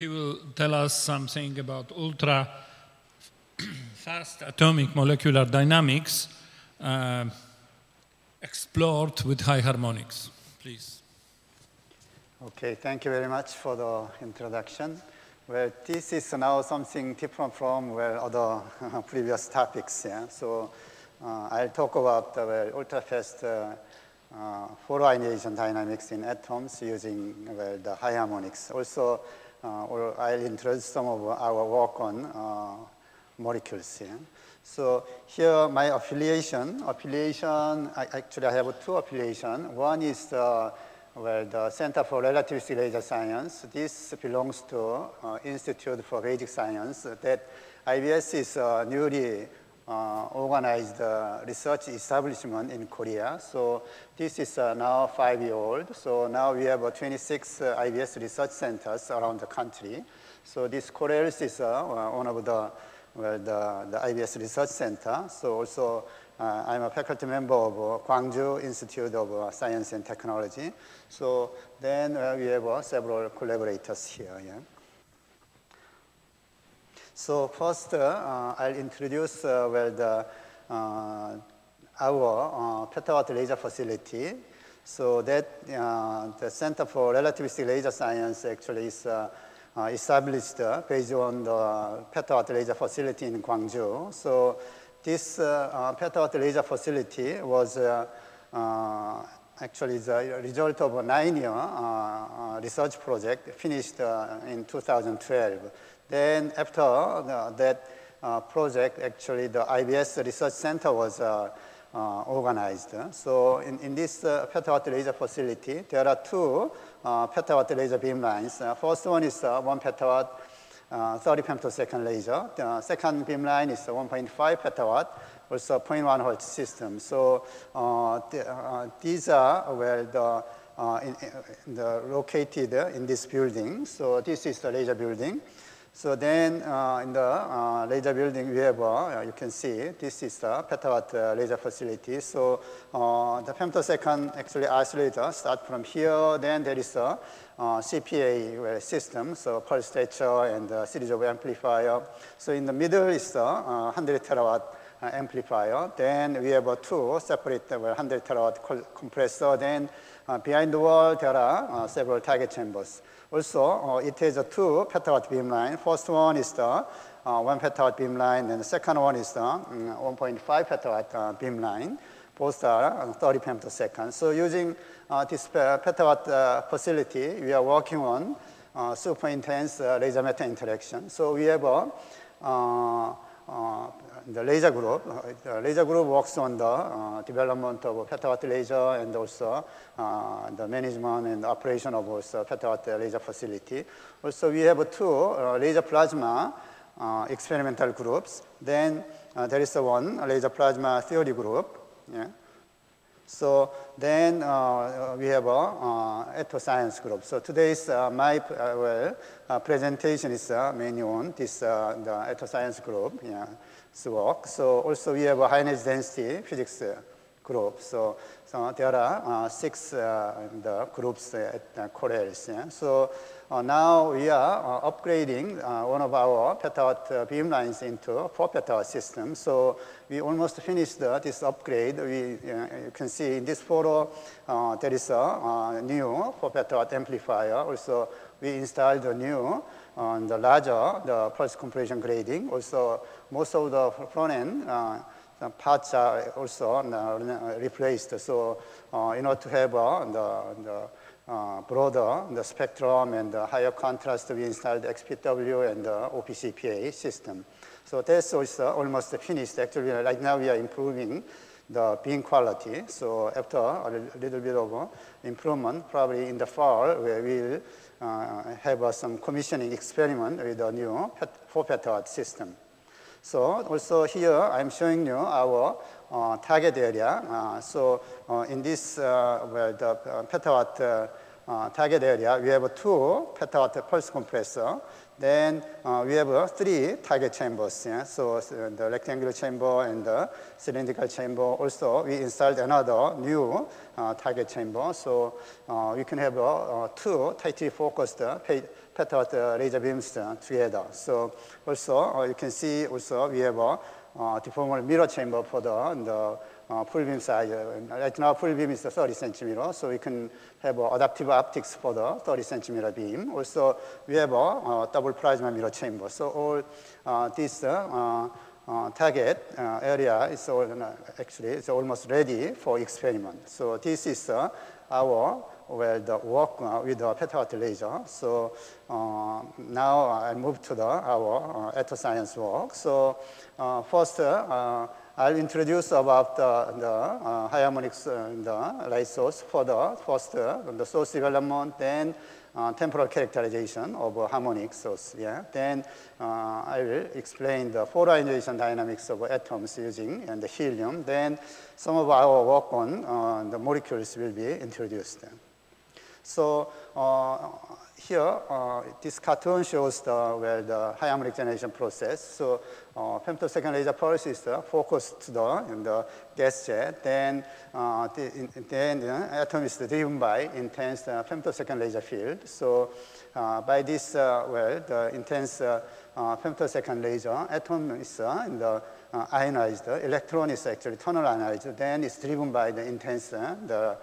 He will tell us something about ultra fast atomic molecular dynamics uh, explored with high harmonics. Please. Okay, thank you very much for the introduction. Well, this is now something different from well, other previous topics. Yeah? So uh, I'll talk about uh, well, ultra-fast uh, uh, photoionization dynamics in atoms using well, the high harmonics. Also, or I'll introduce some of our work on uh, molecules. Yeah? So here my affiliation, affiliation, I, actually I have two affiliation. One is the, well, the Center for Relativistic Laser Science. This belongs to uh, Institute for Basic Science that IBS is a newly uh, organized uh, research establishment in Korea. So this is uh, now five year old. So now we have 26 IBS research centers around the country. So this CORELS is one of the, well, the, the IBS research center. So also uh, I'm a faculty member of uh, Gwangju Institute of uh, Science and Technology. So then we have several collaborators here. Yeah. So first, uh, I'll introduce uh, well the uh, our petawatt laser facility. So that the Center for Relativistic Laser Science actually is established based on the petawatt laser facility in Gwangju. So this uh, petawatt laser facility was uh, uh, actually the result of a nine-year uh, research project finished in 2012. Then after uh, that uh, project, actually the IBS Research Center was uh, uh, organized. So in, in this uh, petawatt laser facility, there are two uh, petawatt laser beam lines. First one is one petawatt, 30 femtosecond laser. The second beam line is 1.5 petawatt, also 0.1 hertz system. So the, these are well the uh, in, in the located in this building. So this is the laser building. So then uh, in the uh, laser building we have, uh, you can see this is the petawatt uh, laser facility. So uh, the femtosecond actually oscillator start from here. Then there is a uh, CPA system, so pulse stretcher and series of amplifier. So in the middle is the 100 terawatt amplifier. Then we have two separate 100 terawatt compressor. Then behind the wall there are several target chambers. Also, uh, it has a two petawatt beamline. First one is the uh, one petawatt beamline, and the second one is the um, 1.5 petawatt uh, beamline. Both are 30 femtosecond. So using this petawatt facility, we are working on super intense laser metal interaction. So we have a the laser group. The laser group works on the uh, development of petawatt laser and also uh, the management and operation of also petawatt laser facility. Also, we have two uh, laser plasma uh, experimental groups. Then uh, there is one laser plasma theory group. Yeah. So then uh, we have a uh, science group. So today's uh, my well, presentation is mainly on this the atto science group. Yeah work. So also we have a high energy density physics group. So, so there are uh, six uh, the groups at uh, CORELS. Yeah? So uh, now we are uh, upgrading uh, one of our petawatt uh, beam lines into four petawatt system. So we almost finished this upgrade. We, you can see in this photo, there is a new four petawatt amplifier. Also, we installed a new on the larger the pulse compression grating. Also, most of the front end uh, parts are also uh, replaced. So, uh, in order to have uh, the, the uh, broader the spectrum and the higher contrast, we installed XPW and the OPCPA system. So that's also almost finished. Actually, right now we are improving the beam quality. So after a little bit of improvement, probably in the fall, we will uh, have uh, some commissioning experiment with a new four petawatt system. So also here I'm showing you our uh, target area. Uh, so uh, in this well, the petawatt target area, we have two petawatt pulse compressor then uh, we have uh, three target chambers. Yeah? So uh, the rectangular chamber and the cylindrical chamber. Also, we installed another new uh, target chamber. So uh, we can have uh, two tightly focused petawatt laser beams together. So also you can see also we have a deformable mirror chamber for the, the uh, full beam size. Right now, full beam is 30 centimeter, so we can have uh, adaptive optics for the 30 centimeter beam. Also, we have a uh, double plasma mirror chamber. So all uh, this uh, uh, target area is all, actually it's almost ready for experiment. So this is our well, the work with the petawatt laser. So now I move to the our uh, science work. So first. I'll introduce about the, the uh, harmonics in the light source for the first, uh, the source development, then uh, temporal characterization of harmonic source. Yeah. Then uh, I will explain the polarization dynamics of atoms using and the helium. Then some of our work on uh, the molecules will be introduced. So uh, here, uh, this cartoon shows the, well, the high harmonic generation process. So uh, femtosecond laser pulse is uh, focused the, in the gas jet. Then, uh, the, in, then the atom is driven by intense uh, femtosecond laser field. So by this, well, the intense femtosecond laser, atom is in the ionized, electron is actually tunnel ionized, then it's driven by the intense, the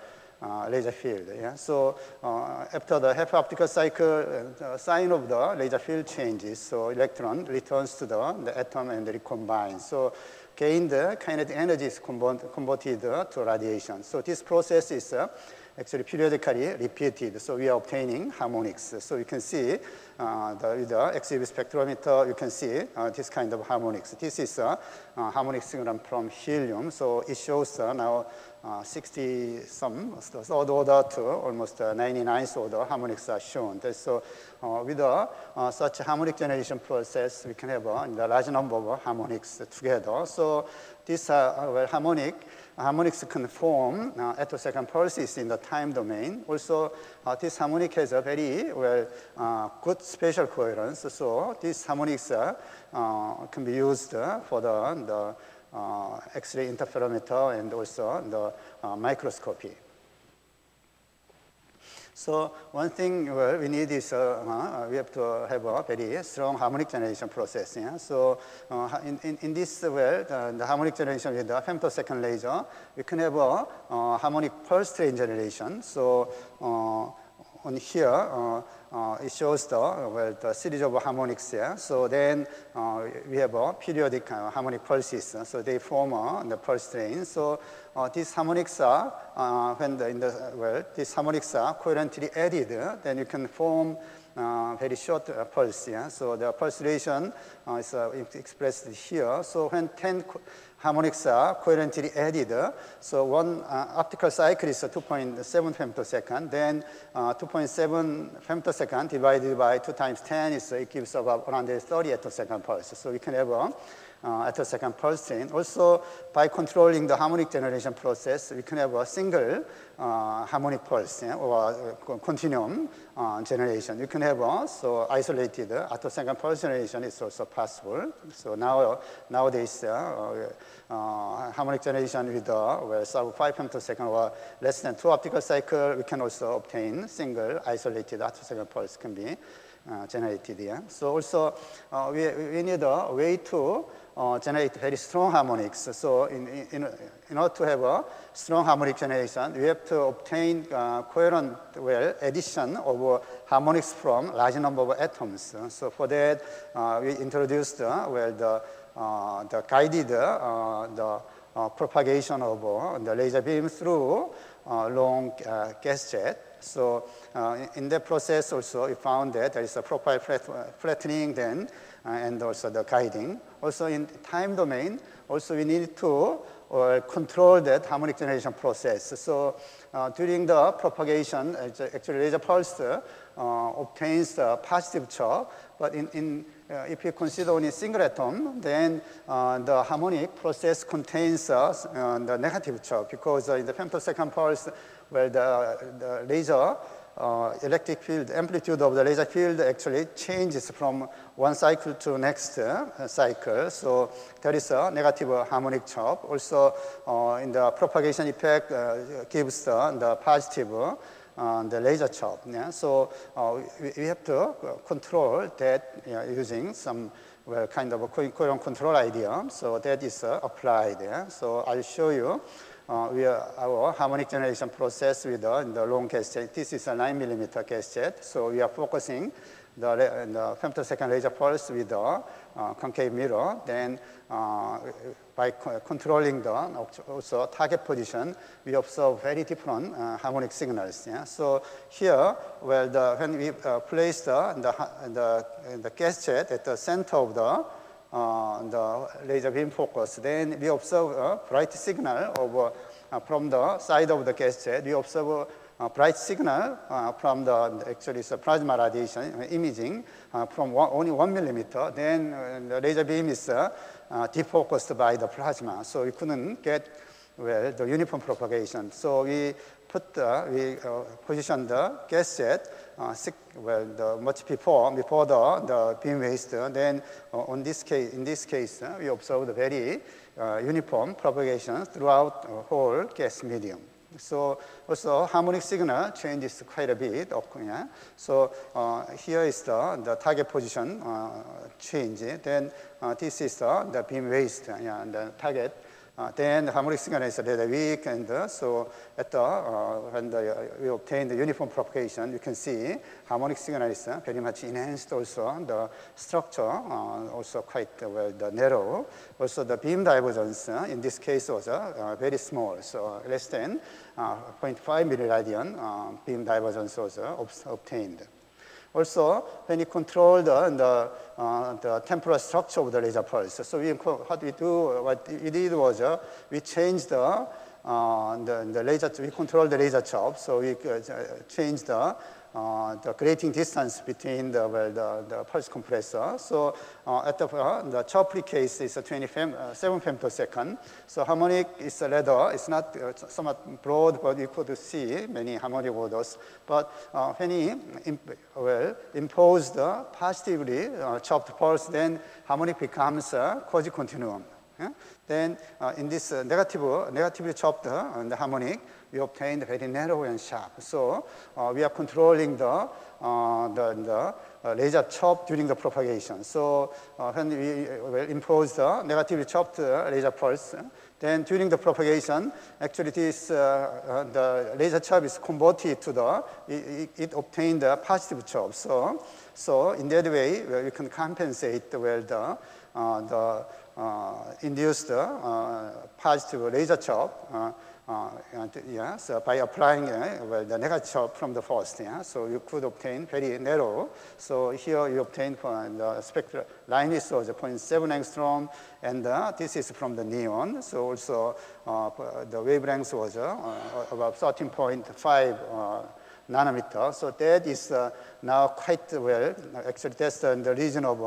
laser field. Yeah? So uh, after the half optical cycle, the sign of the laser field changes. So electron returns to the, the atom and recombines. So gained kinetic energy is converted to radiation. So this process is uh, actually periodically repeated. So we are obtaining harmonics. So you can see uh, the, the exhibit spectrometer, you can see uh, this kind of harmonics. This is a uh, harmonic signal from helium. So it shows uh, now uh, 60 some third order to almost uh, 99th order harmonics are shown. So uh, with uh, such harmonic generation process, we can have a large number of harmonics together. So this well, harmonic harmonics can form uh, attosecond pulses in the time domain. Also, uh, this harmonic has a very well uh, good spatial coherence. So these harmonics uh, can be used for the, the uh, X-ray interferometer and also the uh, microscopy. So one thing well, we need is uh, uh, we have to have a very strong harmonic generation process. Yeah? So uh, in, in, in, this way, the, the, harmonic generation with the femtosecond laser, we can have a uh, harmonic pulse train generation. So on here, uh, uh, it shows the, well, the series of harmonics here. So then uh, we have a periodic harmonic pulses. So they form the pulse train. So these harmonics are, when the, in the, well, these harmonics are coherently added, then you can form uh, very short uh, pulse. Yeah? So the pulse duration uh, is expressed here. So when 10 harmonics are coherently added. So one uh, optical cycle is 2.7 femtosecond. Then uh, 2.7 femtosecond divided by 2 times 10 is it gives about 130 attosecond pulse. So we can have a uh, attosecond pulse train. Also, by controlling the harmonic generation process, we can have a single uh, harmonic pulse yeah, or uh, continuum uh, generation. You can have a so isolated attosecond pulse generation is also possible. So now nowadays, uh, uh, harmonic generation with uh, well, sub 5 femtosecond or less than 2 optical cycle, we can also obtain single isolated attosecond pulse can be uh, generated here. So also uh, we, we need a way to uh, generate very strong harmonics. So in, in, in, order to have a strong harmonic generation, we have to obtain uh, coherent well addition of uh, harmonics from large number of atoms. So for that, uh, we introduced uh, well the uh, the guided the propagation of the laser beam through long gas jet. So in that process also, we found that there is a profile flat, flattening then uh, and also the guiding. Also in time domain, also we need to uh, control that harmonic generation process. So uh, during the propagation, actually laser pulse uh, obtains the positive charge, but in, in uh, if you consider only single atom, then uh, the harmonic process contains the negative charge because in the femtosecond pulse, where the, the laser uh, electric field, amplitude of the laser field actually changes from one cycle to next uh, cycle. So there is a negative harmonic chirp. Also, uh, in the propagation effect uh, gives the, the positive uh, the laser chirp. Yeah? So uh, we, have to control that you know, using some well, kind of a coherent control idea. So that is uh, applied. Yeah? So I'll show you uh, we are, our harmonic generation process with uh, the long gas jet. This is a 9 millimeter gas jet. So we are focusing the, the femtosecond laser pulse with the uh, concave mirror. Then uh, by co controlling the also target position, we observe very different uh, harmonic signals. Yeah? So here, well, the, when we uh, place the, the, the, the gas jet at the center of the uh, the laser beam focus, then we observe a bright signal of, uh, from the side of the gas jet. We observe a bright signal uh, from the, actually it's plasma radiation imaging from one, only one millimeter. Then the laser beam is defocused by the plasma. So we couldn't get, well, the uniform propagation. So we put the, we uh, position the gas jet uh, well, the, much before, before the, the beam waist. Then uh, on this case, in this case, uh, we observed very uh, uniform propagation throughout the whole gas medium. So also harmonic signal changes quite a bit. Yeah? So uh, here is the, the target position uh, change. Then uh, this is the, the beam waist, yeah, and the target uh, then the harmonic signal is little weak, and uh, so at the, uh, when the, we obtain the uniform propagation, you can see harmonic signal is very much enhanced also. The structure also quite well the narrow. Also the beam divergence in this case was very small, so less than 0.5 milliradian beam divergence was obtained. Also, when you control the, the, uh, the temporal structure of the laser pulse, so we, what we do, what we did was uh, we changed the, uh, the, the laser, we control the laser chirp, so we uh, changed the uh, the grating distance between the, well, the, the, pulse compressor. So uh, at the, uh, the Chopley case is 27 uh, femtosecond. So harmonic is a ladder. It's not uh, somewhat broad, but you could see many harmonic orders. But uh, when he imp well, imposed the positively chirped pulse, then harmonic becomes a quasi-continuum. Yeah? Then in this negative, negatively chirped the harmonic, we obtained very narrow and sharp. So uh, we are controlling the, uh, the, the uh, laser chop during the propagation. So uh, when we uh, impose the negatively chopped uh, laser pulse, then during the propagation, actually this, the laser chop is converted to the, it, it obtained a positive chop. So, so in that way, we can compensate well the, the induced positive laser chop uh, and, yeah, so by applying uh, well, the negative from the first, yeah, so you could obtain very narrow. So here you obtain from the spectral line is also 0.7 angstrom, and uh, this is from the neon. So also uh, the wavelength was uh, about 13.5 uh, nanometer. So that is now quite well, actually that's in the region of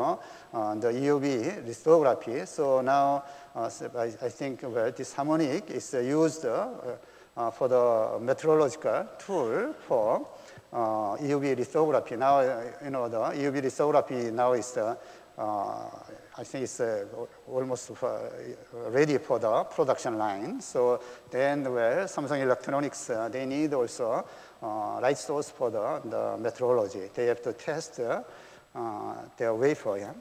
the EUV lithography. So now uh, I, I, think well, this harmonic is uh, used uh, for the metrological tool for EUV lithography. Now, you know, the EUV lithography now is the I think it's uh, almost uh, ready for the production line. So then, well, Samsung Electronics, uh, they need also light source for the, the metrology. They have to test their wafer. Yeah?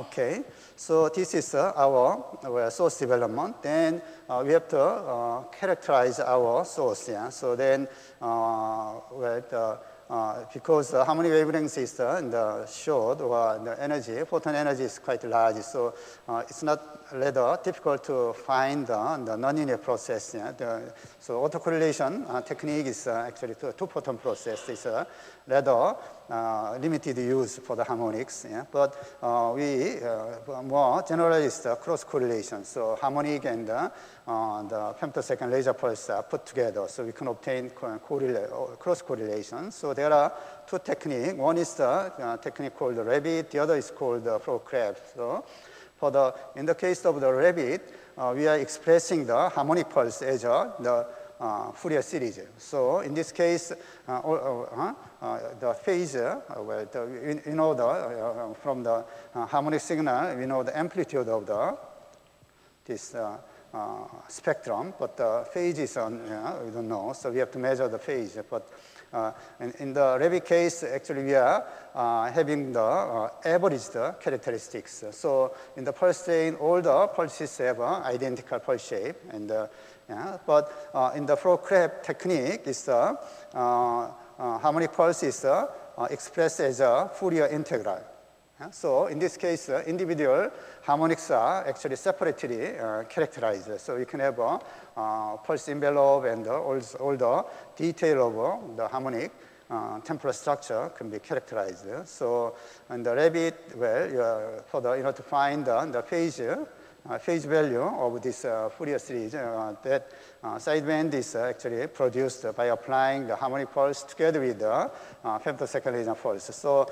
Okay, so this is uh, our, our source development. Then uh, we have to uh, characterize our source. Yeah? So then, uh, well, uh, because uh, how many wavelengths is the, short or the energy, photon energy is quite large. So it's not rather difficult to find the, nonlinear process. Yeah? The, so autocorrelation technique is actually two, two photon process. It's rather uh, limited use for the harmonics. Yeah? But uh, we uh, more generally is the uh, cross correlation. So harmonic and the femtosecond laser pulse are put together. So we can obtain cross correlation. So there are two techniques. One is the technique called the RABBITT. The other is called the FROG-CRAB. So for the, in the case of the RABBITT, uh, we are expressing the harmonic pulse as uh, the uh, Fourier series. So in this case, uh, uh, uh, the phase, well, the, you know the, from the harmonic signal, we know the amplitude of the, this uh, spectrum, but the phase is on, we don't know, so we have to measure the phase. But uh, in, in, the RABBITT case, actually we are uh, having the uh, averaged characteristics. So in the pulse train, all the pulses have identical pulse shape. And, yeah, but in the FROG-CRAB technique, is the harmonic pulse is expressed as a Fourier integral. So in this case, uh, individual harmonics are actually separately uh, characterized. So you can have a uh, pulse envelope and all, all the detail of the harmonic uh, temporal structure can be characterized. So in the RABBITT, well, you are, for the, you know, to find the, the phase uh, phase value of this uh, Fourier series uh, that sideband is actually produced by applying the harmonic pulse together with the femtosecond resonant pulse. So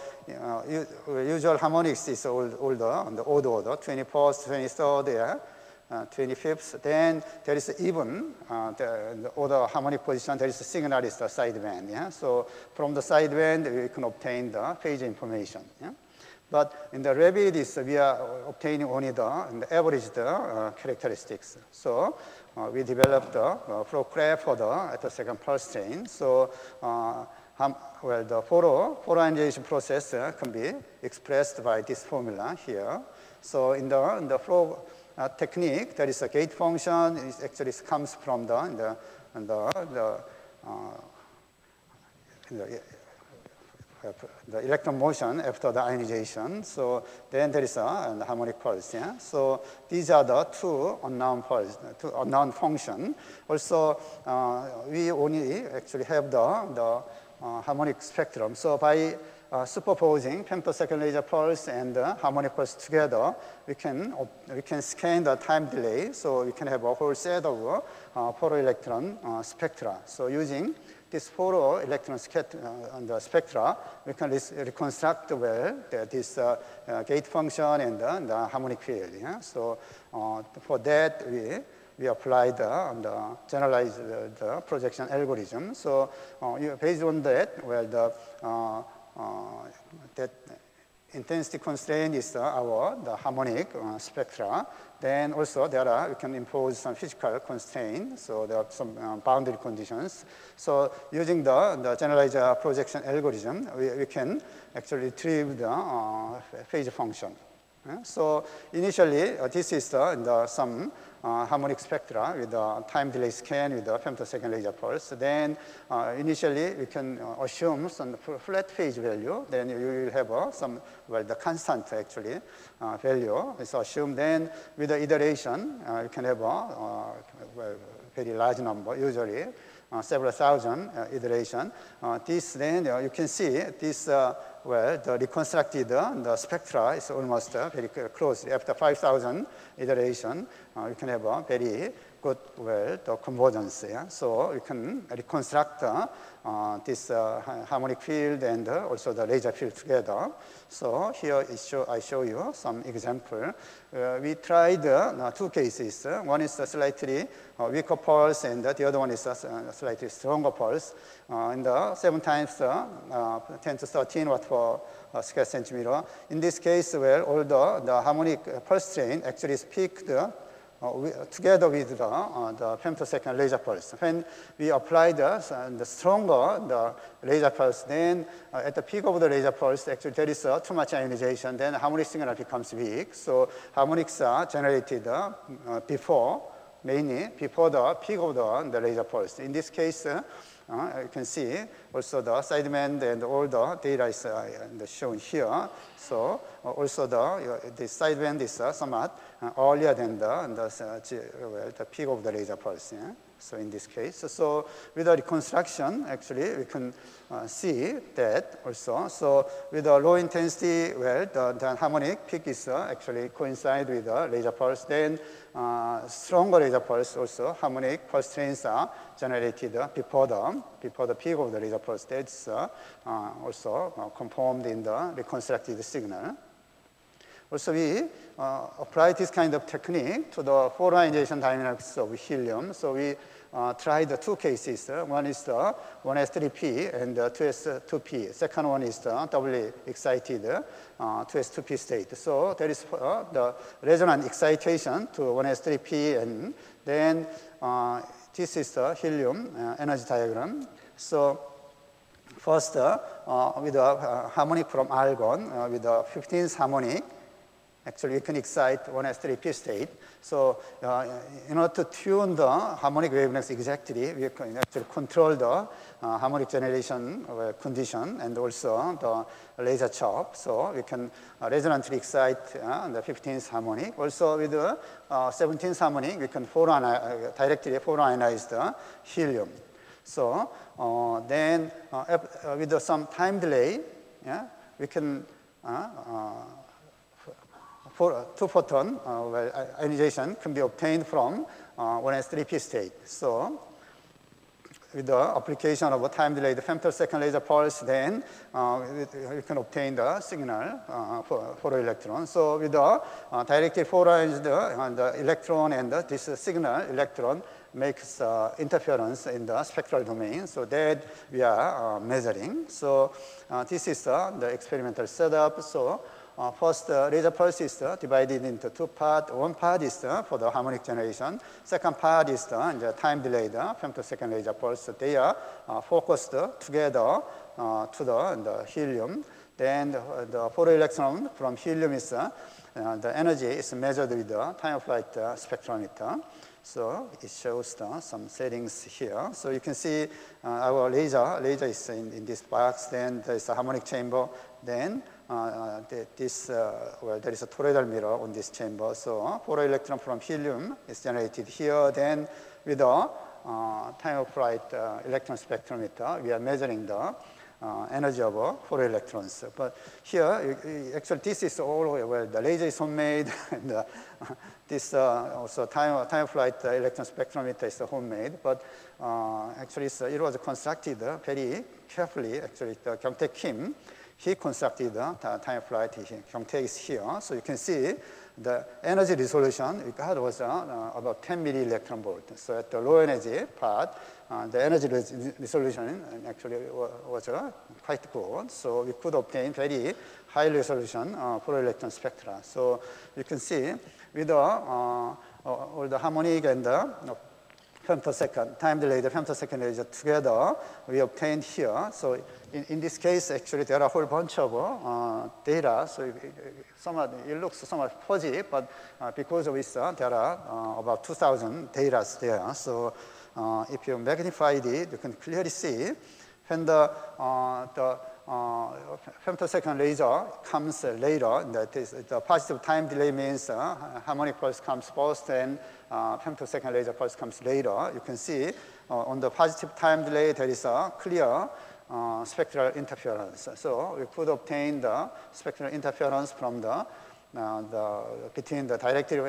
usual harmonics is the, on the odd order, 21st, 23rd, yeah. Uh, 25th, then there is even uh, the, the harmonic position, there is a signal is the sideband. Yeah? So from the sideband, we can obtain the phase information. Yeah? But in the RABBITT, we are obtaining only the, the average uh, characteristics. So uh, we developed the uh, FROG-CRAB for the attosecond pulse train. So uh, well, the photo, photoionization process uh, can be expressed by this formula here. So in the, in the flow uh, technique, there is a gate function. It actually comes from the, in the, in the, the, in the the electron motion after the ionization. So then there is a, harmonic pulse. Yeah? So these are the two unknown pulse, two unknown function. Also, uh, we only actually have the, the uh, harmonic spectrum. So by uh, superposing femtosecond laser pulse and uh, harmonic pulse together, we can, we can scan the time delay. So we can have a whole set of uh, photoelectron uh, spectra. So using this photo electron uh, on the spectra, we can reconstruct well the, this uh, uh, gate function and the, the harmonic field. Yeah? So uh, for that, we, we applied uh, the generalized uh, the projection algorithm. So based on that, well, the, that intensity constraint is our the harmonic spectra. Then also there are, we can impose some physical constraints, so there are some uh, boundary conditions. So using the, the generalized uh, projection algorithm, we, we can actually retrieve the uh, phase function. Yeah? So initially, uh, this is the, the some uh, harmonic spectra with the time delay scan with the femtosecond laser pulse. Then uh, initially we can uh, assume some flat phase value. Then you will have uh, some, well, the constant actually uh, value is assumed. Then with the iteration, uh, you can have a well, very large number, usually several thousand iteration. this then you can see this well, the reconstructed uh, the spectra is almost uh, very close. After 5,000 iteration, uh, you can have a very good, well, the convergence. Yeah? So we can reconstruct uh, uh, this uh, harmonic field and uh, also the laser field together. So here show, I show you some example. Uh, we tried uh, two cases. Eh? one is a slightly weaker pulse and the other one is a slightly stronger pulse. in the seven times 10 to 13 watt per square centimeter. In this case, well, although the harmonic pulse train actually is peaked uh, we, together with the, uh, the femtosecond laser pulse. When we apply the, uh, the stronger the laser pulse, then uh, at the peak of the laser pulse, actually there is too much ionization, then harmonic signal becomes weak. So harmonics are generated before, mainly before the peak of the, the laser pulse. In this case, uh, you can see also the sideband and all the data is uh, shown here. So uh, also the, uh, the sideband is somewhat earlier than the, the, well, the peak of the laser pulse. Yeah? So in this case, so with the reconstruction, actually, we can uh, see that also. So with the low intensity, well, the, the harmonic peak is uh, actually coincide with the laser pulse. Then uh, stronger laser pulse also, harmonic pulse trains are generated before the, before the peak of the laser pulse. That's uh, uh, also uh, confirmed in the reconstructed signal. Also, we uh, apply this kind of technique to the photoionization dynamics of helium. So we uh, tried the two cases. One is the 1s3p and the 2s2p. Second one is the doubly excited uh, 2s2p state. So there is uh, the resonant excitation to 1s3p and then uh, this is the helium uh, energy diagram. So first uh, with a harmonic from argon with the 15th harmonic Actually, we can excite 1s3p state. So uh, in order to tune the harmonic wavelengths exactly, we can actually control the uh, harmonic generation uh, condition and also the laser chirp. So we can uh, resonantly excite uh, the 15th harmonic. Also with the 17th uh, harmonic, we can directly ionize the helium. So then with some time delay, yeah, we can for, two photon uh, well, ionization can be obtained from uh, 1s3p state. So with the application of a time delayed femtosecond laser pulse, then uh, you can obtain the signal uh, for, for electron. So with the uh, directly polarized uh, the electron and the, this signal electron makes uh, interference in the spectral domain. So that we are uh, measuring. So uh, this is the experimental setup. So uh, first, uh, laser pulse is uh, divided into two parts. One part is uh, for the harmonic generation. Second part is uh, the time delayed uh, femtosecond laser pulse. They are uh, focused together to the, the, helium. Then the, the photoelectron from helium is the energy is measured with the time of flight spectrometer. So it shows the, some settings here. So you can see uh, our laser, laser is in, in this box, then there's a harmonic chamber, then uh, this, uh, well, there is a toroidal mirror on this chamber. So photo electron from helium is generated here. Then with a uh, time of flight uh, electron spectrometer, we are measuring the uh, energy of uh, photoelectrons. But here, actually, this is all well, the laser is homemade, and uh, this also time, time of flight electron spectrometer is homemade. But actually, it was constructed very carefully. Actually, the Kyung Taec Kim he constructed the time flight is here. So you can see the energy resolution we got was uh, about 10 milli electron volt. So at the low energy part, uh, the energy res resolution actually was uh, quite good. So we could obtain very high resolution uh, for electron spectra. So you can see with the, uh, all the harmonic and the femtosecond, time delay, the femtosecond laser together, we obtained here. So in, in this case, actually, there are a whole bunch of uh, data. So it, somewhat, it looks somewhat fuzzy, but uh, because of this, uh, there are uh, about 2,000 data there. So uh, if you magnify it, you can clearly see when the, uh, femtosecond laser comes later. That is, the positive time delay means uh, harmonic pulse comes first and uh, femtosecond laser pulse comes later. You can see uh, on the positive time delay there is a clear uh, spectral interference. So we could obtain the spectral interference from the uh, the, between the directly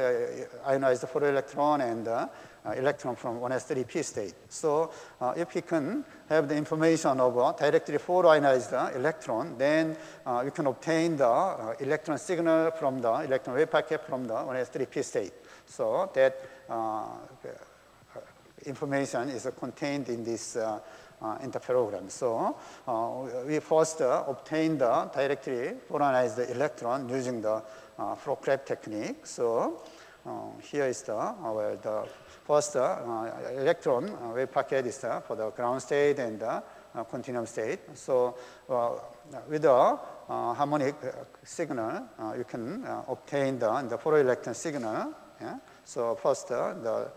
ionized photoelectron and the electron from 1s3p state. So uh, if we can have the information of a directly photoionized electron, then uh, we can obtain the uh, electron signal from the electron wave packet from the 1s3p state. So that uh, information is contained in this uh, interferogram. So we first obtain the directly photoionized electron using the uh, technique. So here is the, well, the First, uh, electron uh, wave packet is uh, for the ground state and the continuum state. So with the harmonic signal, you can obtain the, the photoelectron signal. Yeah? So first, the uh,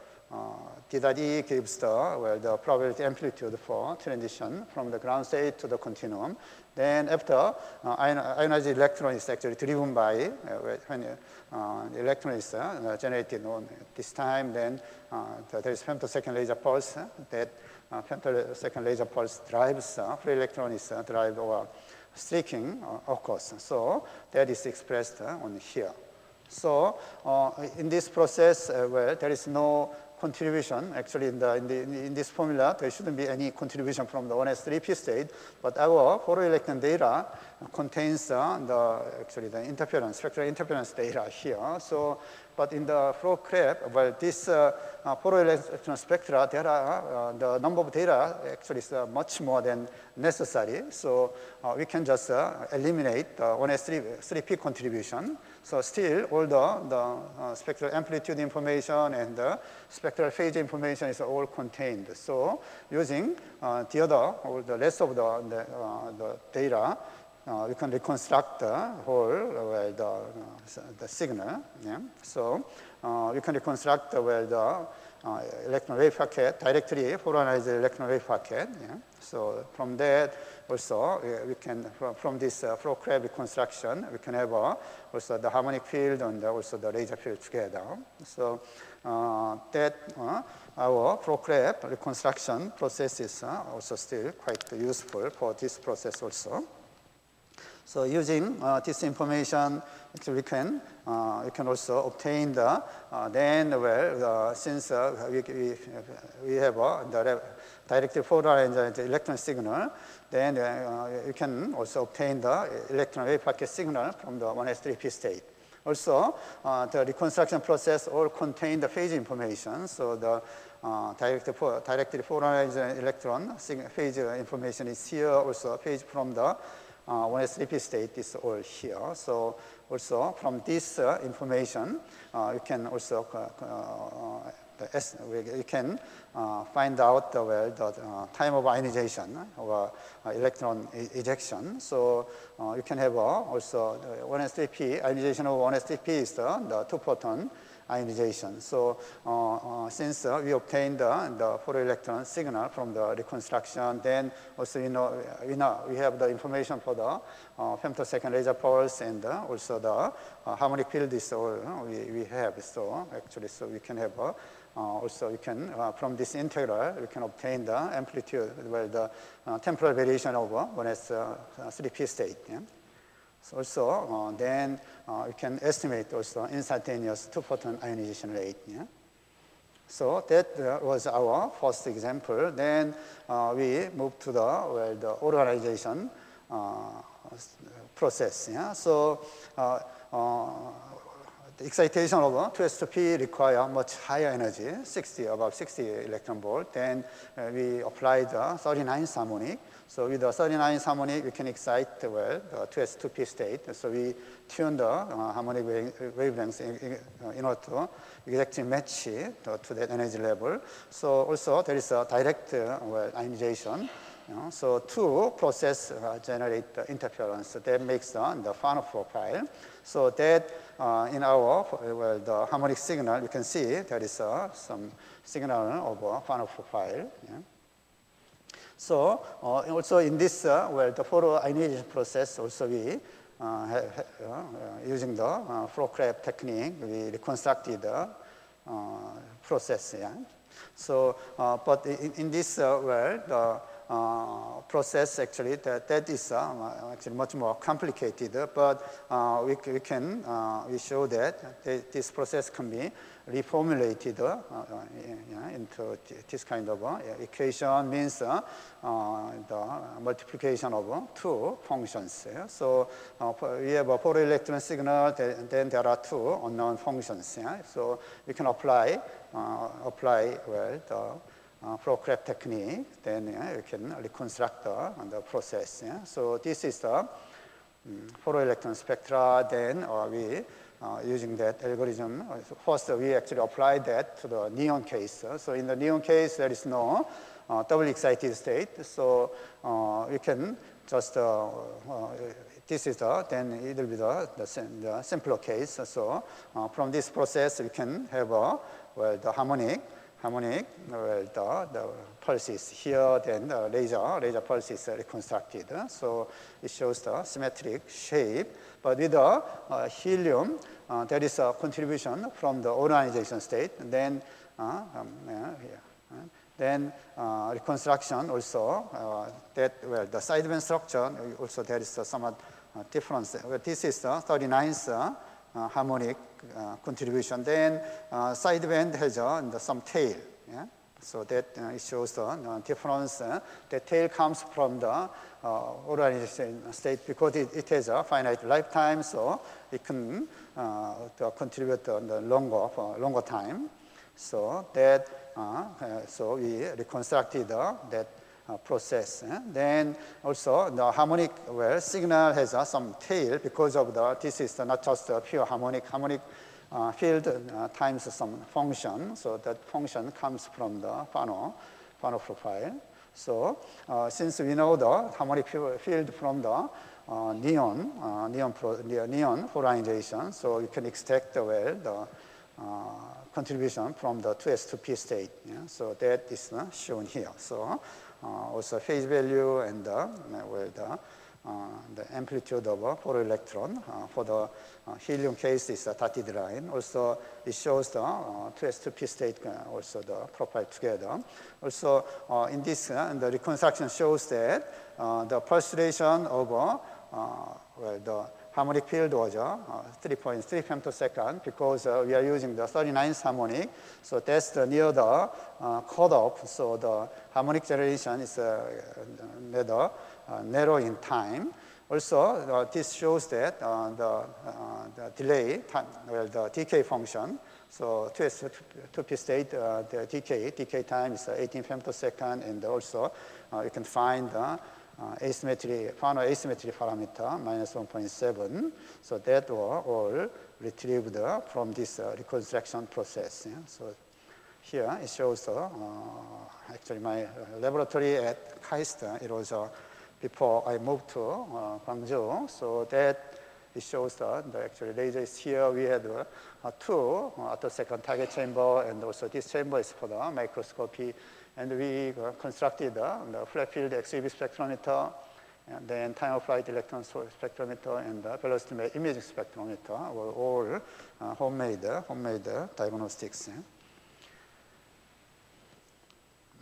d gives the, well, the probability amplitude for transition from the ground state to the continuum. Then after uh, ionized electron is actually driven by, uh, when uh, electron is uh, generated on this time, then uh, there is femtosecond laser pulse that femtosecond laser pulse drives, free electron is drive or streaking occurs. So that is expressed on here. So in this process, where there is no contribution. Actually, in, the, in, the, in, this formula, there shouldn't be any contribution from the 1s3p state. But our photoelectron data contains uh, the actually the interference, spectral interference data here. So, but in the FROG-CRAB, well, this uh, uh, photoelectron spectra data, uh, the number of data actually is uh, much more than necessary. So uh, we can just uh, eliminate the 1s3, 3p contribution. So still, all the, the spectral amplitude information and the spectral phase information is all contained. So using the other, or the rest of the, the, the data, uh, we can reconstruct the whole, well, the, uh, the signal. Yeah? So uh, we can reconstruct well, the uh, electron wave packet, directly polarized electron wave packet. Yeah? So from that, also, we can, from, from this uh, FROG-CRAB reconstruction, we can have uh, also the harmonic field and also the laser field together. So uh, that uh, our FROG-CRAB reconstruction process is also still quite useful for this process also. So using this information, we can, uh, we can also obtain the, uh, then well, since uh, we, we, we have uh, the directly polarized electron signal, then uh, you can also obtain the electron wave packet signal from the 1s3p state. Also, uh, the reconstruction process all contain the phase information. So the uh, directly polarized electron phase information is here. Also, phase from the uh, 1s3p state is all here. So also from this uh, information, uh, you can also uh, uh, you can find out the, well, the time of ionization or electron ejection. So you can have also 1s3p, ionization of 1s3p is the, the two photon ionization. So uh, uh, since uh, we obtained the photoelectron signal from the reconstruction, then also you know, we, know, we have the information for the femtosecond laser pulse and also the harmonic field is all we, we have. So actually, so we can have uh, also we can, uh, from this integral, we can obtain the amplitude, well, the uh, temporal variation over when 1s 3p state. Yeah? So also, uh, then uh, you can estimate also instantaneous two-photon ionization rate. Yeah? So that uh, was our first example. Then uh, we moved to the, well, the uh, process. Yeah? So uh, the excitation of 2s2p require much higher energy, 60, about 60 electron volt. Then we applied the 39 harmonic. So with the 39 harmonic, we can excite well the 2s2p state. So we tune the uh, harmonic wavelengths in, in, order to exactly match it to that energy level. So also there is a direct uh, well, ionization. You know, so two process uh, generate the interference that makes uh, the Fano profile. So that uh, in our well, the harmonic signal, you can see there is uh, some signal of a Fano profile. Yeah. So uh, also in this, uh, well, the photoionization process also we uh, using the FROG-CRAB technique, we reconstructed the process. Yeah. So, but in, in this uh, process actually that, that is uh, actually much more complicated but uh, we, we can we show that this process can be reformulated uh, uh, into this kind of uh, equation means the multiplication of two functions. So we have a photoelectron signal, and then there are two unknown functions. So we can apply apply well the uh, technique, then yeah, you can reconstruct the, the process. Yeah? So this is the um, photoelectron spectra, then uh, we uh, using that algorithm. First, we actually apply that to the neon case. So in the neon case, there is no uh, double excited state. So uh, we can just, uh, uh, this is the, then it will be the, the, the simpler case. So uh, from this process, we can have a, well, the harmonic, harmonic, well, the, the pulses here, then the laser, laser pulse is reconstructed. So it shows the symmetric shape. But with the uh, helium, uh, there is a contribution from the autoionization state. And then, uh, um, yeah, yeah. then uh, reconstruction also, uh, that, well, the sideband structure, also there is somewhat difference. Well, this is the 39th harmonic contribution. Then sideband has some tail. Yeah? So that uh, it shows the uh, difference. Uh, the tail comes from the organization state because it, it, has a finite lifetime, so it can contribute on the longer, longer time. So that, so we reconstructed that uh, process. Eh? Then also the harmonic well signal has uh, some tail because of the this is not just a pure harmonic harmonic uh, field uh, times some function. So that function comes from the Fano, Fano profile. So uh, since we know the harmonic field from the neon, neon, pro, neon polarization, so you can extract the well the contribution from the 2s2p state. Yeah? So that is shown here. So Uh, also phase value and the, well, the uh, the amplitude of uh, a electron. Uh, for the uh, helium case, is a dotted line. Also, it shows the 2s2p state, also the profile together. Also, in this, the reconstruction shows that the pulsation of well, the harmonic field was uh, 3.3 femtosecond because uh, we are using the 39th harmonic. So that's the near the uh, cutoff. So the harmonic generation is uh, near uh, narrow in time. Also, uh, this shows that uh, the, the, delay, time, well, the decay function, so 2s 2p state, the decay, decay time is 18 femtosecond, and also you can find the uh, asymmetry, Fano asymmetry parameter, minus 1.7. So that were all retrieved from this uh, reconstruction process. Yeah? So here it shows, uh, actually my laboratory at KAIST, it was before I moved to uh, Gwangju. So that it shows that the actually laser is here. We had uh, two uh, attosecond target chamber, and also this chamber is for the microscopy. And we uh, constructed uh, the flat field XUV spectrometer, and then time of flight electron spectrometer, and the velocity imaging spectrometer were all uh, homemade, homemade diagnostics.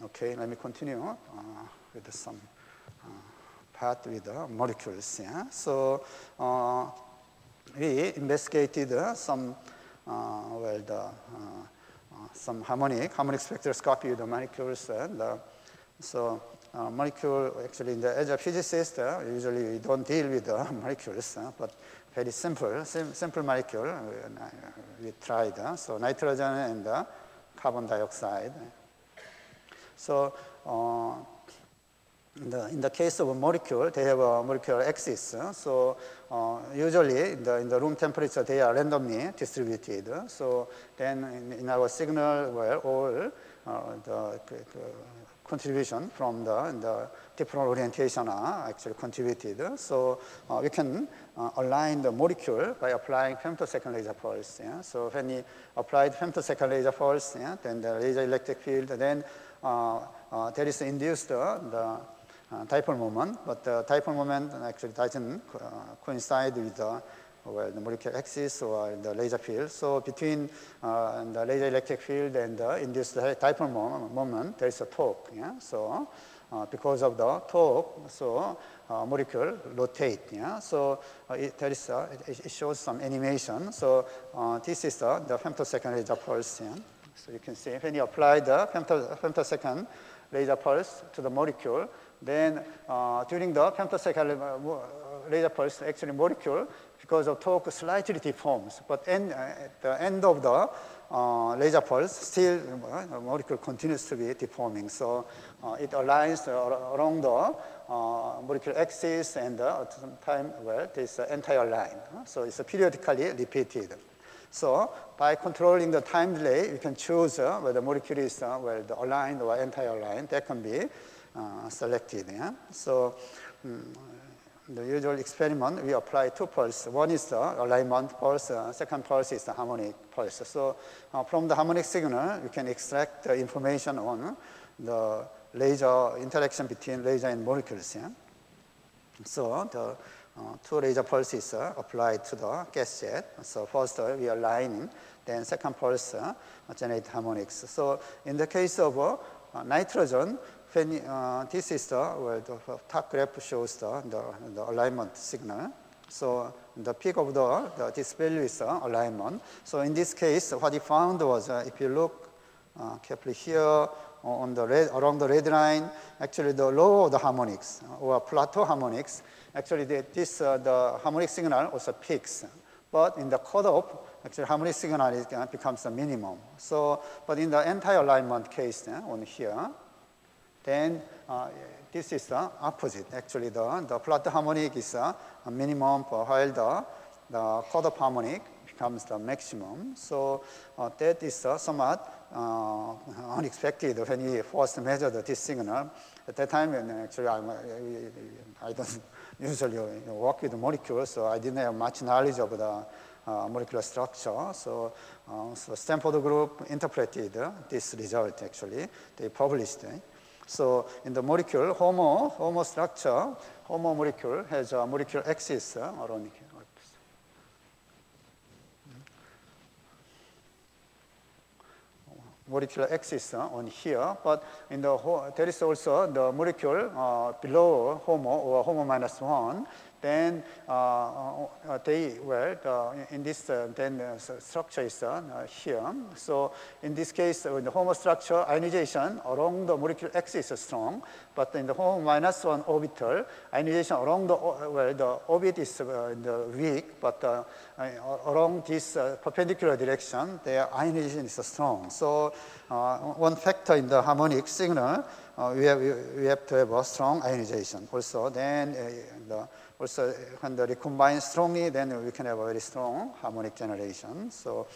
Okay, let me continue uh, with some part with the molecules. Yeah? So uh, we investigated uh, some, uh, well, the, some harmonic, harmonic spectroscopy the molecules. And, so uh, molecule, actually, in the, as a physicist, uh, usually we don't deal with the molecules, uh, but very simple, sim simple molecule we, we tried. so nitrogen and carbon dioxide. So in the, in the case of a molecule, they have a molecular axis. Uh, so uh, usually in the, in the room temperature, they are randomly distributed. So then in, in our signal, well, all uh, the, contribution from the, the different orientation are actually contributed. So uh, we can uh, align the molecule by applying femtosecond laser pulse. Yeah? So when we applied femtosecond laser pulse, yeah, then the laser electric field, then uh, there is induced the uh, dipole moment, but the dipole moment actually doesn't uh, coincide with the, well, the molecular axis or the laser field. So between uh, the laser electric field and the induced dipole moment, there is a torque. Yeah? So uh, because of the torque, so uh, molecule rotate. Yeah? So uh, it, there is a, it, it, shows some animation. So this is the, the femtosecond laser pulse. Yeah? So you can see when you apply the femto, femtosecond laser pulse to the molecule, then uh, during the femtosecond uh, laser pulse, actually molecule, because of torque, slightly deforms. But end, uh, at the end of the uh, laser pulse, still uh, molecule continues to be deforming. So uh, it aligns along the molecular axis and at some time, well, this anti-align. So it's periodically repeated. So by controlling the time delay, you can choose whether the molecule is well, the aligned or anti-align. That can be uh, selected. Yeah? So um, the usual experiment, we apply two pulses. One is the alignment pulse, uh, second pulse is the harmonic pulse. So uh, from the harmonic signal, you can extract the information on the laser interaction between laser and molecules. Yeah? So the uh, two laser pulses uh, applied to the gas jet. So first uh, we align, then second pulse uh, generate harmonics. So in the case of uh, nitrogen, when, uh, this is the, well, the top graph shows the, the, the, alignment signal. So the peak of the, the this value is the alignment. So in this case, what he found was uh, if you look uh, carefully here on the red, along the red line, actually the low of the harmonics or plateau harmonics, actually the, this, uh, the harmonic signal also peaks. But in the cutoff, actually harmonic signal is, uh, becomes the minimum. So, but in the anti-alignment case uh, on here, then uh, this is the opposite. Actually, the, the plateau harmonic is a minimum for while the, the cutoff harmonic becomes the maximum. So uh, that is uh, somewhat uh, unexpected when we first measured this signal. At that time, actually, I'm, I don't usually work with molecules, so I didn't have much knowledge of the uh, molecular structure. So, uh, so Stanford group interpreted this result actually. They published it. So in the molecule, HOMO, HOMO structure, HOMO molecule has a molecular axis around here. molecular axis uh, on here, but in the there is also the molecule uh, below HOMO or HOMO minus one then uh, uh, they well uh, in this uh, then uh, structure is uh, here. So in this case, in the HOMO structure, ionization along the molecular axis is strong, but in the HOMO minus one orbital, ionization along the well the orbit is the weak, but along this perpendicular direction, the ionization is strong. So one factor in the harmonic signal, we have we have to have a strong ionization. Also, then the also, when they recombine strongly, then we can have a very strong harmonic generation. So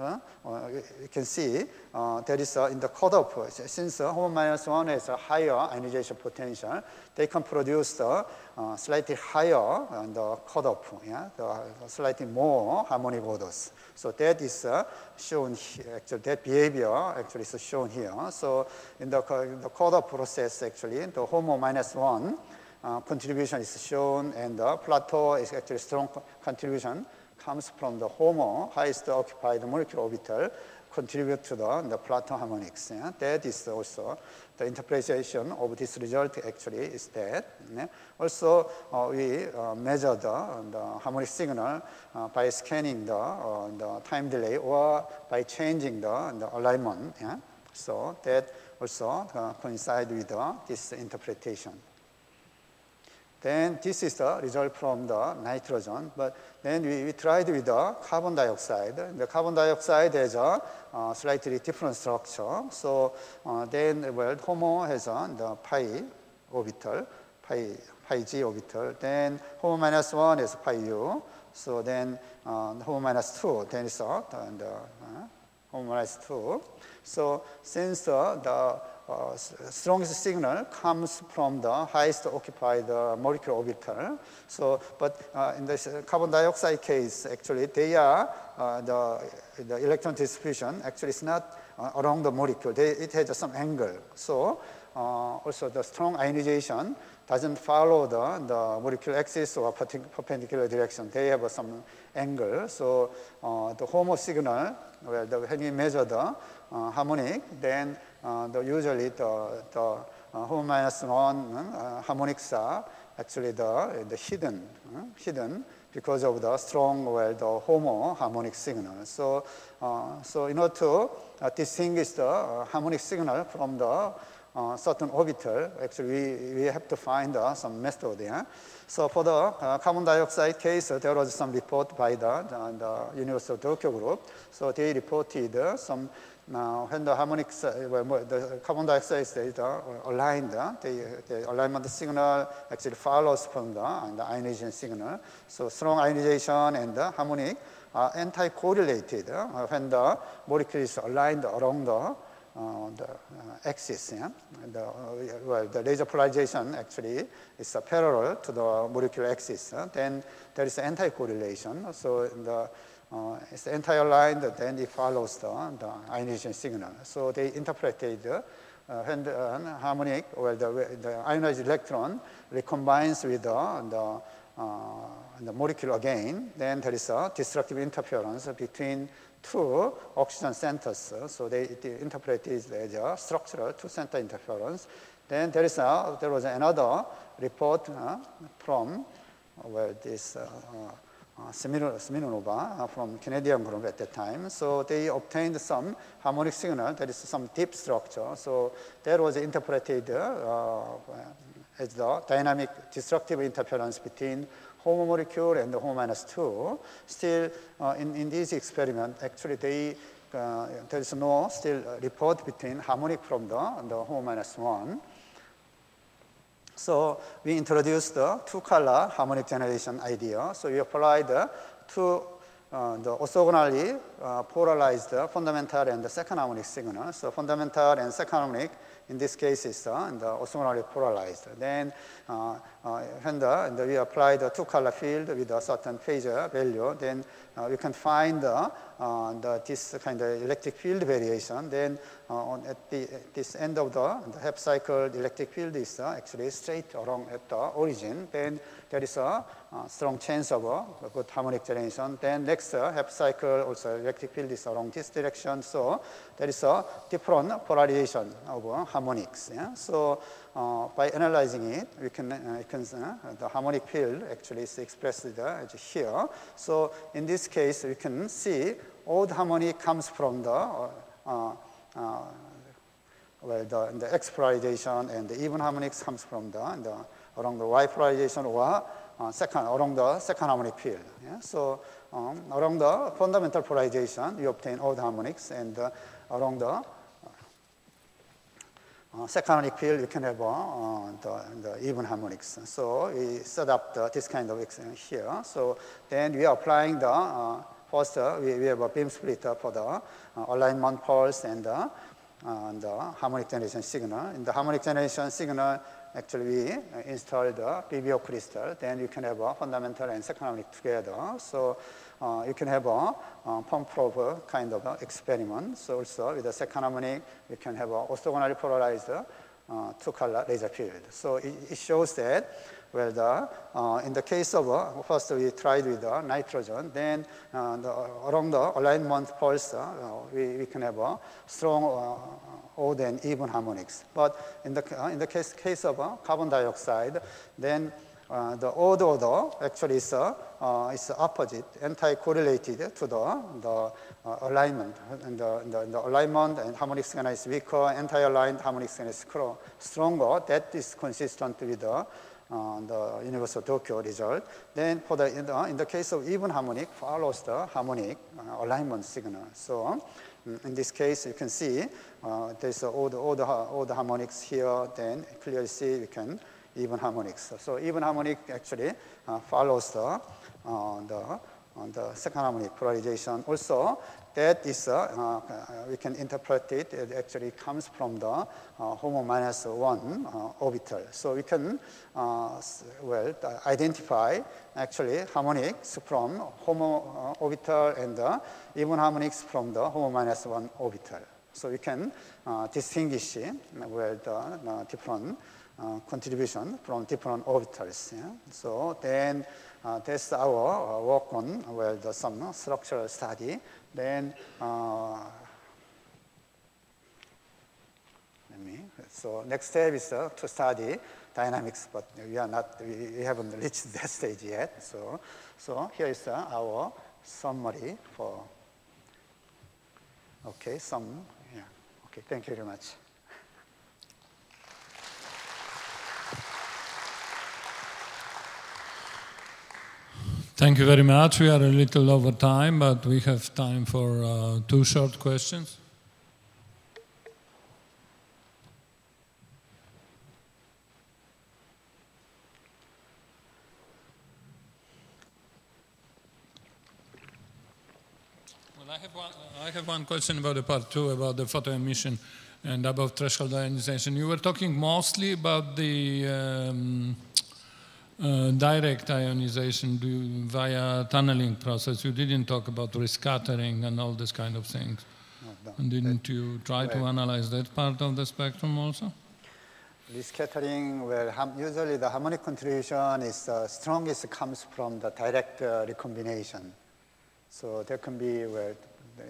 uh, uh, you can see uh, there is in the cutoff, since uh, HOMO minus 1 has a higher ionization potential, they can produce the uh, slightly higher and the cutoff, yeah, the slightly more harmonic orders. So that is uh, shown here, actually that behavior actually is shown here. So in the, in the cutoff process actually, the HOMO minus 1 uh, contribution is shown, and the plateau is actually strong contribution comes from the HOMO, highest occupied molecular orbital, contribute to the, the plateau harmonics. Yeah? That is also the interpretation of this result actually is that. Yeah? Also, uh, we uh, measure the, the, harmonic signal uh, by scanning the, uh, the time delay or by changing the, the alignment. Yeah? So that also uh, coincide with uh, this interpretation. Then this is the result from the nitrogen. But then we, we tried with the carbon dioxide. The carbon dioxide has a uh, slightly different structure. So uh, then, well, HOMO has uh, the pi orbital, pi, pi g orbital. Then HOMO minus 1 is pi u. So then uh, HOMO minus 2, then it's uh, the, the uh, HOMO minus 2. So since uh, the uh, strongest signal comes from the highest occupied uh, molecular orbital. So, but uh, in the carbon dioxide case, actually, they are uh, the, the electron distribution actually is not uh, along the molecule. They, it has some angle. So, uh, also the strong ionization doesn't follow the, the molecular axis or perpendicular direction. They have some angle. So, the HOMO signal, well, the, when we measure the harmonic, then uh, the, usually the, the uh, HOMO minus 1 uh, harmonics are actually the, the hidden, hidden because of the strong, well, the HOMO harmonic signal. So, uh, so in order to uh, distinguish the uh, harmonic signal from the uh, certain orbital, actually we, we have to find uh, some method. Yeah? So for the uh, carbon dioxide case, there was some report by the, the, the University of Tokyo group. So they reported some now, when the harmonics, uh, the carbon dioxide state are aligned, uh, the, the alignment signal actually follows from the, uh, the ionization signal. So strong ionization and the harmonic are anti-correlated uh, when the molecule is aligned along the, uh, the uh, axis. Yeah? The, well, the laser polarization actually is parallel to the molecular axis. then there is anti-correlation. So the uh, it's anti-aligned, then it follows the, the ionization signal. So they interpreted uh, when the uh, harmonic, or the, the ionized electron recombines with the, the, uh, the molecule again, then there is a destructive interference between two oxygen centers. So they, they interpreted it as a structural two-center interference. Then there is a, there was another report uh, from where this uh, uh, Smirnova uh, from Canadian group at that time. So they obtained some harmonic signal, that is some deep structure. So that was interpreted uh, as the dynamic destructive interference between HOMO molecule and the HOMO minus 2. Still, uh, in, in this experiment, actually they, uh, there is no still report between harmonic from the, the HOMO minus 1. So we introduced the two-color harmonic generation idea. So we applied the two uh, the orthogonally uh, polarized fundamental and the second harmonic signal. So fundamental and second harmonic in this case is uh, the orthogonally polarized. Then uh, uh, when the, the, we apply the two-color field with a certain phasor value, then uh, we can find uh, the, this kind of electric field variation. Then uh, on, at, the, at this end of the, the half cycle, electric field is actually straight along at the origin. Then there is a strong chance of a good harmonic generation. Then next half cycle, also electric field is along this direction. So there is a different polarization of harmonics. Yeah? So uh, by analyzing it, we can, uh, can uh, the harmonic field actually is expressed here. So in this case, we can see all the harmonic comes from the uh, uh, well, the, the X polarization and the even harmonics comes from the, the along the Y polarization or second along the second harmonic field. Yeah? So um, along the fundamental polarization, you obtain all the harmonics, and along the second harmonic field, you can have uh, the, the, even harmonics. So we set up the, this kind of experiment here. So then we are applying the, uh, first uh, we, we have a beam splitter for the uh, alignment pulse and the, uh, the harmonic generation signal. In the harmonic generation signal, actually we install the BBO crystal. Then you can have a fundamental and second harmonic together. So uh, you can have a uh, pump probe kind of experiment. So also with the second harmonic, you can have a orthogonally polarized uh, two-color laser field. So it, it, shows that well, the, uh, in the case of, uh, first we tried with the nitrogen, then uh, the, along the alignment pulse, we, we can have a strong odd and even harmonics. But in the, in the case, case of carbon dioxide, then uh, the odd order actually is, uh, uh, is opposite, anti-correlated to the, the uh, alignment. And the, the, the, alignment and harmonic signal is weaker, anti-aligned harmonic signal is stronger. That is consistent with the, uh, the universal Tokyo result. Then for the in, the, in the case of even harmonic, follows the harmonic uh, alignment signal. So mm, in this case, you can see there's all the, all, the, all the harmonics here. Then clearly see we can even harmonics. So even harmonic actually uh, follows the, uh, the, uh, the second harmonic polarization. Also, that is, uh, we can interpret it, it actually comes from the HOMO minus one orbital. So we can, well, identify actually harmonics from HOMO orbital and even harmonics from the HOMO minus one orbital. So we can uh, distinguish well, the uh, different contribution from different orbitals. Yeah? So then uh, that's our uh, work on well, the, some structural study. Then uh, let me. So next step is uh, to study dynamics, but we are not. We, we haven't reached that stage yet. So so here is uh, our summary for. Okay, some. Yeah. Okay. Thank you very much. Thank you very much. We are a little over time, but we have time for uh, two short questions. Well, I have one, I have one question about the part two, about the photo emission and above threshold ionization. You were talking mostly about the um, uh, direct ionization via tunneling process. You didn't talk about rescattering and all this kind of things. No, no. Didn't that, you try well, to analyze that part of the spectrum also? Rescattering, well, usually the harmonic contribution is uh, strongest comes from the direct uh, recombination. So there can be well,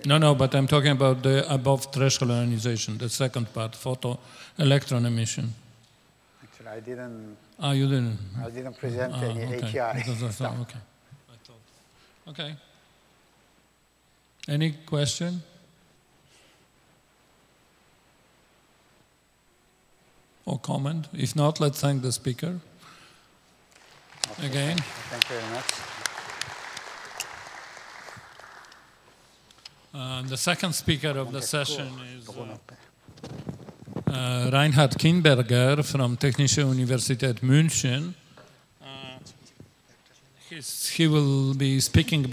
no, no, but I'm talking about the above threshold ionization, the second part, photo electron emission. Actually, I didn't Ah, you didn't? I didn't present ah, any okay. ATI stuff. Okay. Okay. Any question? Or comment? If not, let's thank the speaker. Again. Thank you very much. Uh, the second speaker of the session is uh, uh, Reinhard Kienberger from Technische Universität München. Uh, he will be speaking about